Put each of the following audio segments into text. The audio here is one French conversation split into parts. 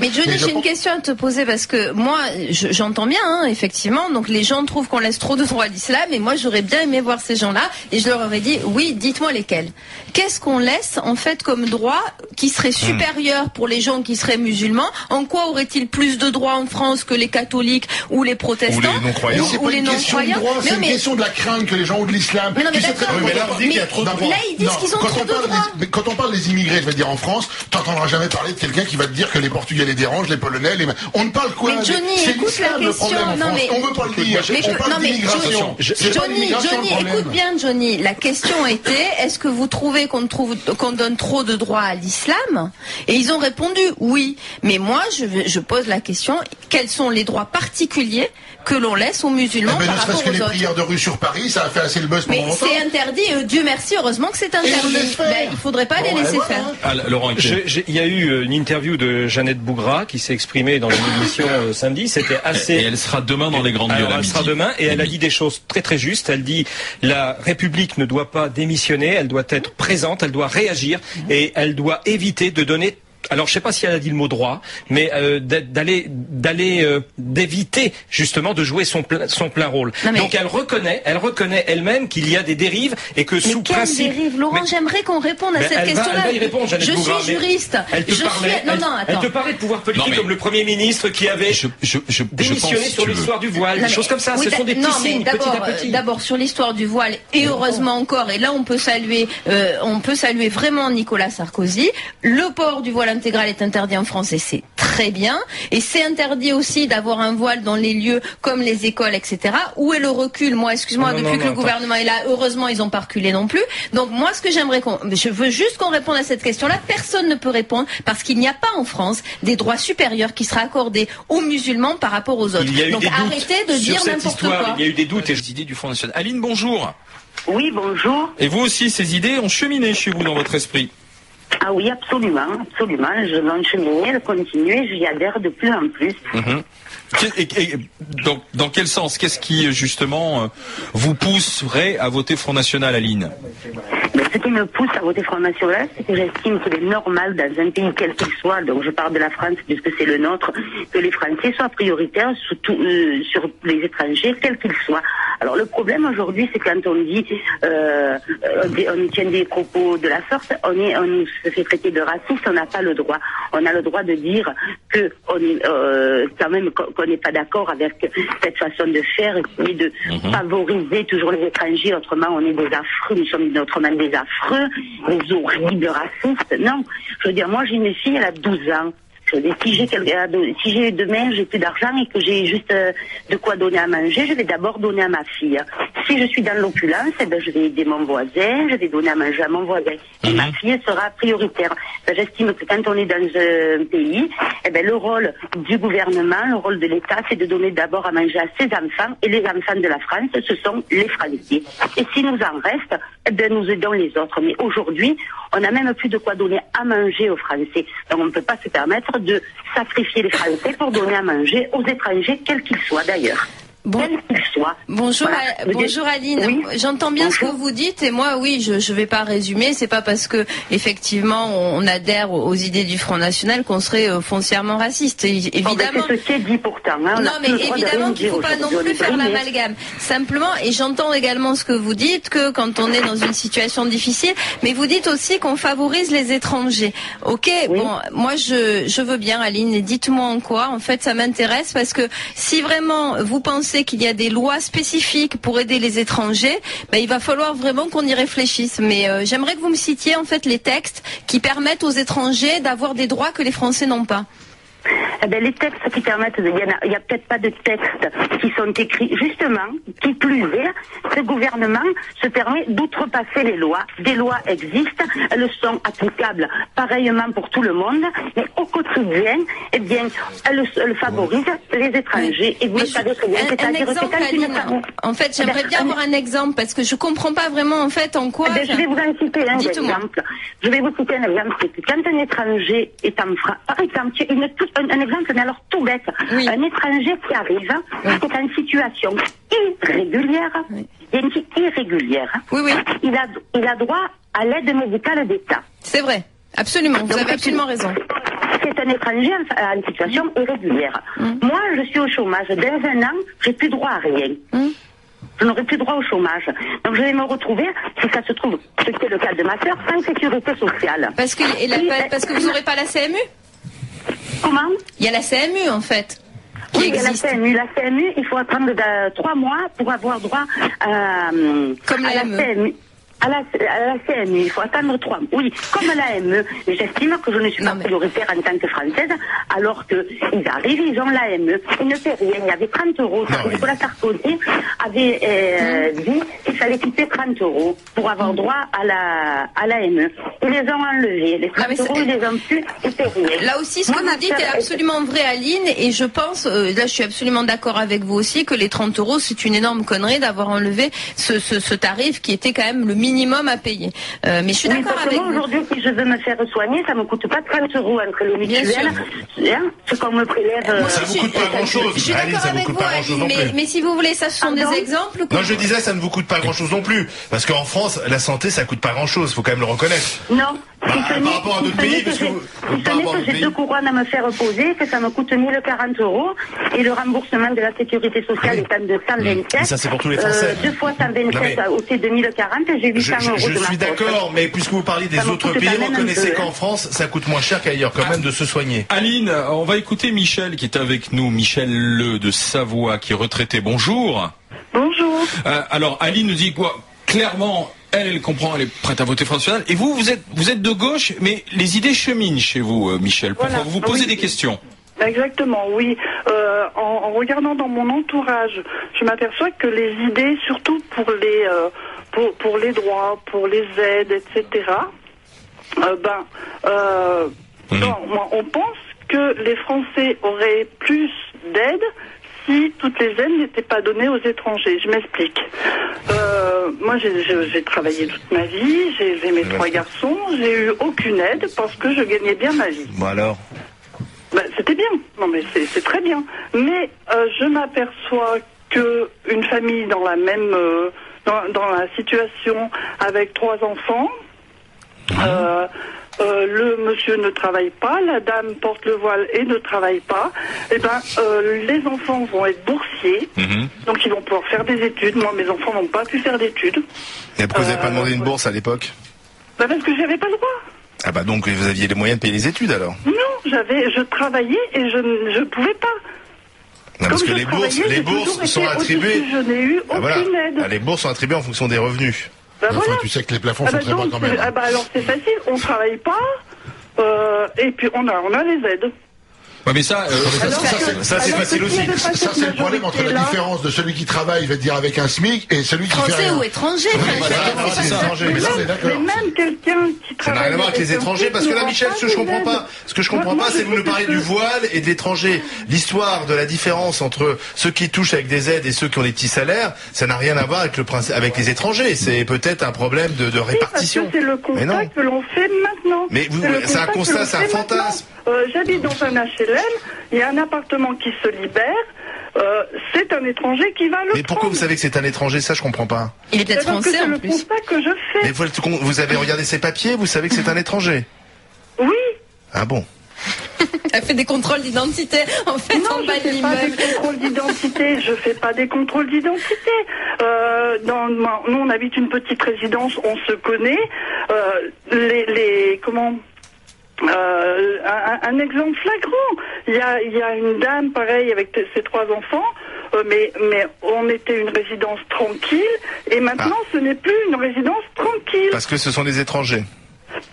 Mais Johnny, j'ai une question à te poser parce que moi, j'entends bien, hein, effectivement. Donc les gens trouvent qu'on laisse trop de droits à l'islam, et moi j'aurais bien aimé voir ces gens-là, et je leur aurais dit, oui, dites-moi lesquels. Qu'est-ce qu'on laisse en fait comme droit qui serait hmm. supérieur pour les gens qui seraient musulmans? En quoi aurait-il plus de droits en France que les catholiques ou les protestants ou les non-croyants Ou, les non-croyants C'est une question de la crainte que les gens ont de l'islam. Mais non, mais d'accord. Là, ils disent qu'ils ont trop de droits. Quand on parle des immigrés, je veux dire en France, t'entendras jamais parler de quelqu'un qui va te dire que les Portugais les dérangent, les Polonais, les... On ne parle quoi Mais Johnny, écoute la question. Non, mais... On veut pas le dire. Mais on parle d'immigration. Johnny, Johnny, écoute bien, Johnny. La question était, est-ce que vous trouvez qu'on trouve, qu'on donne trop de droits à l'islam? Et ils ont répondu oui. Mais moi, je, je pose la question, quels sont les droits particuliers que l'on laisse aux musulmans eh ben, par rapport aux que les prières de rue sur Paris, ça a fait assez le buzz Mais c'est interdit, euh, Dieu merci, heureusement que c'est interdit. Ben, il ne faudrait pas les laisser faire. Ah, Laurent, il y a eu euh, une interview de Jeannette Bougra qui s'est exprimée dans l'émission euh, samedi. C'était assez. Et elle sera demain dans les grandes Alors, Elle sera demain et elle a dit des choses très très justes. Elle dit la République ne doit pas démissionner, elle doit être présente, elle doit réagir et elle doit éviter de donner alors je sais pas si elle a dit le mot droit, mais euh, d'aller d'aller euh, d'éviter justement de jouer son plein, son plein rôle. Donc elle reconnaît, elle reconnaît elle-même qu'il y a des dérives et que sous quelle principe. dérive, Laurent J'aimerais qu'on réponde à cette question-là. Je suis juriste. Elle te je parlait, suis... non, non, elle te parlait de pouvoir politique comme le premier ministre qui avait je, je, démissionné sur l'histoire du voile, des choses comme ça. Ce sont des petits signes, petit à petit. D'abord sur l'histoire du voile et heureusement encore. Et là on peut saluer, euh, on peut saluer vraiment Nicolas Sarkozy. Le port du voile intégral est interdit en France et c'est très bien. Et c'est interdit aussi d'avoir un voile dans les lieux comme les écoles, etc. Où est le recul? Moi, excuse-moi, depuis que le gouvernement est là, heureusement, ils ont pas reculé non plus. Donc moi, ce que j'aimerais qu'on... Je veux juste qu'on réponde à cette question-là. Personne ne peut répondre parce qu'il n'y a pas en France des droits supérieurs qui seraient accordés aux musulmans par rapport aux autres. Donc arrêtez de dire n'importe quoi. Il y a eu des doutes et idées du Front National. Aline, bonjour. Oui, bonjour. Et vous aussi, ces idées ont cheminé chez vous dans votre esprit ah oui, absolument, absolument. Je le continuer, j'y adhère de plus en plus. Mhm. Et, dans, quel sens Qu'est-ce qui, justement, euh, vous pousserait à voter Front National, Aline? Ce qui me pousse à voter Front National, c'est que j'estime qu'il est normal dans un pays quel qu'il soit, donc je parle de la France puisque c'est le nôtre, que les Français soient prioritaires sur, euh, sur les étrangers, quels qu'ils soient. Alors le problème aujourd'hui, c'est quand on dit, euh, on, tient des propos de la sorte, on, est, on se fait traiter de raciste, on n'a pas le droit. On a le droit de dire que on est quand même qu'on n'est pas d'accord avec cette façon de faire et de mhm. favoriser toujours les étrangers. Autrement, on est des affreux, nous sommes autrement des affreux, des horribles racistes. Non, je veux dire, moi j'ai une fille, elle a 12 ans si j'ai si j'ai demain j'ai plus d'argent et que j'ai juste euh, de quoi donner à manger, je vais d'abord donner à ma fille. Si je suis dans l'opulence, eh ben, je vais aider mon voisin, je vais donner à manger à mon voisin. Et ma mhm. fille sera prioritaire. Ben, j'estime que quand on est dans un pays, eh ben, le rôle du gouvernement, le rôle de l'État, c'est de donner d'abord à manger à ses enfants. Et les enfants de la France, ce sont les Français. Et si nous en reste, eh ben, nous aidons les autres. Mais aujourd'hui, on n'a même plus de quoi donner à manger aux Français. Donc on ne peut pas se permettre de sacrifier les Français pour donner à manger aux étrangers, quels qu'ils soient d'ailleurs. Bon. Bonjour, bonjour Aline. J'entends bien ce que vous dites et moi, oui, je ne vais pas résumer. C'est pas parce que effectivement on, adhère aux idées du Front National qu'on serait euh, foncièrement raciste. Évidemment. c'est ce qui est dit pourtant. Hein. non, mais évidemment qu'il ne faut pas non plus faire l'amalgame. Simplement, et j'entends également ce que vous dites que quand on est dans une situation difficile, mais vous dites aussi qu'on favorise les étrangers. Ok, bon, moi je je veux bien, Aline. Dites-moi en quoi. En fait, ça m'intéresse parce que si vraiment vous pensez qu'il y a des lois spécifiques pour aider les étrangers, ben, il va falloir vraiment qu'on y réfléchisse. Mais euh, j'aimerais que vous me citiez en fait les textes qui permettent aux étrangers d'avoir des droits que les Français n'ont pas. Eh ben, les textes qui permettent, il n'y a, peut-être pas de textes qui sont écrits, justement, qui plus est, ce gouvernement se permet d'outrepasser les lois. Des lois existent, elles sont applicables pareillement pour tout le monde, mais au quotidien, eh bien, elles, favorisent les étrangers. Et vous le savez très bien, c'est-à-dire que En fait, j'aimerais bien avoir un exemple, parce que je ne comprends pas vraiment, en fait, en quoi... Eh ben, je vais vous en citer un exemple. Je vais vous citer un exemple, quand un étranger est en France, par exemple, une toute un, exemple, mais alors tout bête. Un étranger qui arrive, qui est en situation irrégulière, irrégulière. Oui, oui. Il a, il a droit à l'aide médicale d'État. C'est vrai. Absolument. Vous avez absolument raison. c'est un étranger en, situation irrégulière. Moi, je suis au chômage. Dans un an, j'ai plus droit à rien. Je n'aurai plus droit au chômage. Donc je vais me retrouver, si ça se trouve, c'était le cas de ma sœur, sans sécurité sociale. Parce que, et la- Oui, parce que vous n'aurez pas la CMU Comment Il y a la CMU en fait. Oui, il y a la. CMU. La CMU, il faut attendre de- trois mois pour avoir droit euh, Comme à la. CMU. À la, à la CMU, il faut attendre trois mois. Oui, comme l'AME. Mais j'estime que je ne suis Non, pas mais- prioritaire en tant que Française, alors qu'ils arrivent, ils ont l'AME. Ils ne paient rien. Il y avait 30 euros. Non, oui. Nicolas Sarkozy avait euh, Mmh. dit qu'il fallait quitter 30 euros pour avoir droit à la à l'AME. Ils les ont enlevés. Les 30 mais c'est- euros, ils les ont plus, ils paient rien. Là aussi, ce Moi, que vous dites est absolument vrai, Aline, et je pense, euh, là je suis absolument d'accord avec vous aussi, que les 30 euros, c'est une énorme connerie d'avoir enlevé ce, ce, ce tarif qui était quand même le minimum minimum à payer. Euh, mais je suis d'accord avec vous. Aujourd'hui, si je veux me faire soigner, ça me coûte pas 30 euros entre le mutuel, hein, ce qu'on me prélève. Euh... euh ça vous coûte pas grand chose. Je suis d'accord avec vous, Annie, mais, mais, si vous voulez, ça ce sont Pardon des exemples. Non, je disais, ça ne vous coûte pas grand chose non plus, parce qu'en France, la santé, ça coûte pas grand chose. Faut quand même le reconnaître. Non. Bah, si par rapport à d'autres pays, vous, ce n'est que j'ai deux couronnes à me faire poser, que ça me coûte 1040 euros, et le remboursement de la sécurité sociale oui. est de 127. Et ça, c'est pour tous les euh, Français. Euh, deux fois 127 mais... au T2040, j'ai je, suis d'accord, mais puisque vous parlez des autres pays, reconnaissez qu'en France, ça coûte moins cher qu'ailleurs quand même de se soigner. Aline, on va écouter Michel qui est avec nous, Michel Le de Savoie, qui est retraité. Bonjour. Bonjour. Euh, alors Aline nous dit quoi? Clairement, elle, elle comprend, elle est prête à voter François Et vous, vous êtes, vous êtes de gauche, mais les idées cheminent chez vous, euh, Michel. Pourquoi vous ah posez des questions bah, Exactement, oui. Euh, en, regardant dans mon entourage, je m'aperçois que les idées, surtout pour les pour, pour les droits, pour les aides, etc. euh, ben, euh, non, moi, on pense que les Français auraient plus d'aides si toutes les aides n'étaient pas données aux étrangers. Je m'explique. Euh, moi, j'ai- travaillé toute ma vie, j'ai élevé mes trois garçons, j'ai eu aucune aide parce que je gagnais bien ma vie. Bon alors Ben, c'était bien. Non, mais c'est très bien. Mais euh, je m'aperçois que une famille dans la même dans, dans la situation avec trois enfants, euh, euh, le monsieur ne travaille pas, la dame porte le voile et ne travaille pas. Eh ben, euh, les enfants vont être boursiers, Mhm. donc ils vont pouvoir faire des études. Moi, mes enfants n'ont pas pu faire d'études. Et pourquoi vous n'avez pas demandé une bourse à l'époque Ben, parce que j'avais pas le droit. Ah bah donc vous aviez les moyens de payer les études alors Non, j'avais, je travaillais et je ne pouvais pas. Non, parce que les bourses, les bourses sont attribuées. Je n'ai eu Ah, aucune voilà. aide. Ah, les bourses sont attribuées en fonction des revenus. Ben Enfin, voilà. tu sais que les plafonds Ah sont bah très bas donc, quand même. ah bah alors c'est facile, on travaille pas, euh, et puis on a, on a les aides. Ouais, mais ça, euh, Ça, Alors ça, c'est- ça, facile aussi. Ça, c'est le problème entre la différence de celui qui travaille, je vais dire, avec un SMIC et celui qui fait Français rien. ou étranger Oui, voilà, ça. ça. étranger, Mais mais ça, ça, même quelqu'un qui Ça travaille. n'a rien à voir avec les étrangers, parce que là, Michel, ce que je comprends pas, ce que je comprends pas, c'est que vous nous parlez du voile et de l'étranger. L'histoire de la différence entre ceux qui touchent avec des aides et ceux qui ont des petits salaires, ça n'a rien à voir avec le principe, avec les étrangers. C'est peut-être un problème de, répartition. c'est le Mais non. constat que l'on fait maintenant. Mais c'est un constat, c'est un fantasme. Euh, J'habite dans un HLM, il y a un appartement qui se libère, euh, c'est un étranger qui va le Mais pourquoi vous savez que c'est un étranger Ça, je comprends pas. Il est peut-être parce que français c'est en le plus. constat que je fais. Mais vous, vous avez regardé ses papiers, vous savez que c'est un étranger. Oui. Ah bon Elle fait des contrôles d'identité en fait Non, en je bas de fais pas des contrôles d'identité. Je fais pas des contrôles d'identité. Euh, dans, nous, on habite une petite résidence, on se connaît. Euh, les, les, comment euh, un, un exemple flagrant. Il y a, il y a une dame, pareil, avec ses trois enfants. euh, mais, mais on était une résidence tranquille et maintenant ce n'est plus une résidence tranquille. Parce que ce sont des étrangers.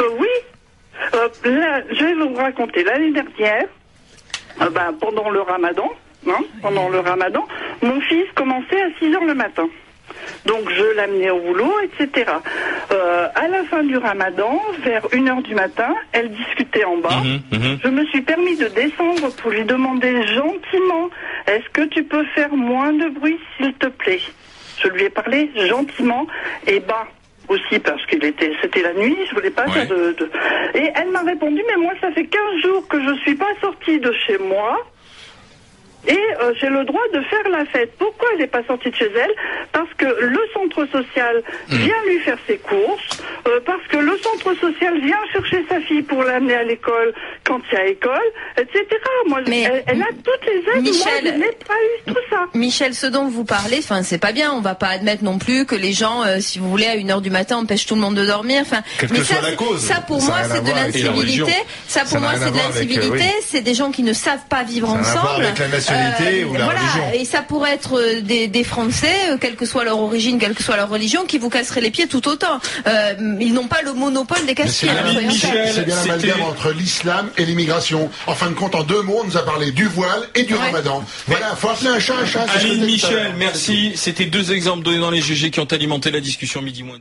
Euh, oui. Là, je vais vous raconter. L'année dernière, ben, pendant le ramadan, hein, pendant le ramadan, mon fils commençait à 6 heures le matin. Donc je l'amenais au boulot, etc. Euh, à la fin du ramadan, vers 1 heure du matin, elle discutait en bas. Mhm, mhm. Je me suis permis de descendre pour lui demander gentiment Est-ce que tu peux faire moins de bruit, s'il te plaît? Je lui ai parlé gentiment et bas aussi parce qu'il était c'était la nuit, je voulais pas Ouais. faire de, de- Et elle m'a répondu Mais moi, ça fait 15 jours que je suis pas sortie de chez moi. Et euh, j'ai le droit de faire la fête. Pourquoi elle n'est pas sortie de chez elle? Parce que le centre social vient lui faire ses courses, euh, parce que le centre social vient chercher sa fille pour l'amener à l'école quand il y a école, etc. Moi, Mais- elle, elle a toutes les aides. Michel- Moi, je n'ai pas eu tout ça. Michel, ce dont vous parlez, enfin, c'est pas bien. On va pas admettre non plus que les gens, euh, si vous voulez, à une heure du matin, empêchent tout le monde de dormir. Enfin, Quelle mais que ça, soit la cause. ça pour Ça moi, c'est de l'incivilité. Ça pour Ça moi, c'est de euh, l'incivilité. oui. C'est des gens qui ne savent pas vivre ensemble. Ou la voilà. religion. Et ça pourrait être euh, des, des Français, euh, quelle que soit leur origine, quelle que soit leur religion, qui vous casseraient les pieds tout autant. Euh, ils n'ont pas le monopole des casse-pieds. C'est hein, bien, c'est bien l'amalgame entre l'islam et l'immigration. En fin de compte, en deux mots, on nous a parlé du voile et du Ouais. ramadan. Voilà, faut appeler un chat un chat. Aline Michel, merci. C'était deux exemples donnés dans les GG qui ont alimenté la discussion midi moins.